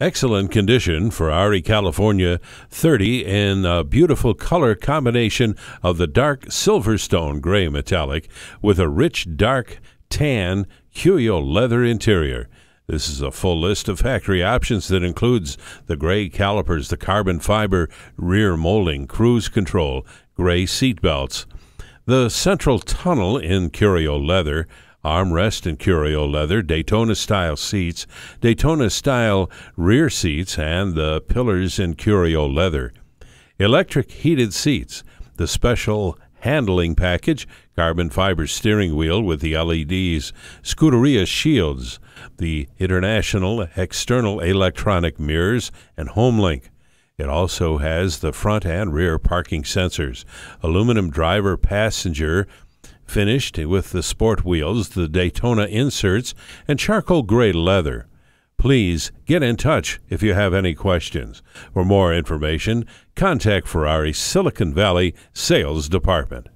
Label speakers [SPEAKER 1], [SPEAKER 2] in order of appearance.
[SPEAKER 1] Excellent condition Ferrari California 30 in a California 30 in a beautiful color combination of the dark Silverstone gray metallic with a rich dark tan Cuoio leather interior. This is a full list of factory options that includes the gray calipers, the carbon fiber rear molding, cruise control, gray seat belts, the central tunnel in Cuoio leather, armrest in Cuoio leather, Daytona style seats, Daytona style rear seats, and the pillars in Cuoio leather. Electric heated seats, the special handling package, carbon fiber steering wheel with the LEDs, Scuderia shields, the international external electronic mirrors, and HomeLink. It also has the front and rear parking sensors, aluminum driver passenger finished with the sport wheels, the Daytona inserts, and charcoal gray leather. Please get in touch if you have any questions. For more information, contact Ferrari Silicon Valley Sales Department.